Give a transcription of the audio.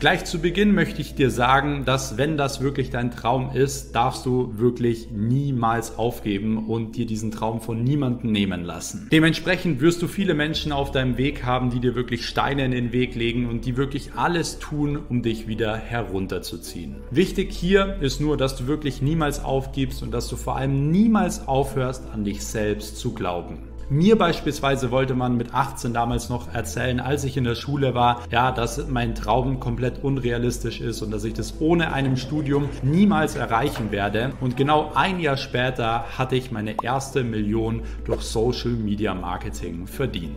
Gleich zu Beginn möchte ich dir sagen, dass wenn das wirklich dein Traum ist, darfst du wirklich niemals aufgeben und dir diesen Traum von niemandem nehmen lassen. Dementsprechend wirst du viele Menschen auf deinem Weg haben, die dir wirklich Steine in den Weg legen und die wirklich alles tun, um dich wieder herunterzuziehen. Wichtig hier ist nur, dass du wirklich niemals aufgibst und dass du vor allem niemals aufhörst, an dich selbst zu glauben. Mir beispielsweise wollte man mit 18 damals noch erzählen, als ich in der Schule war, ja, dass mein Traum komplett unrealistisch ist und dass ich das ohne einem Studium niemals erreichen werde. Und genau ein Jahr später hatte ich meine erste Million durch Social Media Marketing verdient.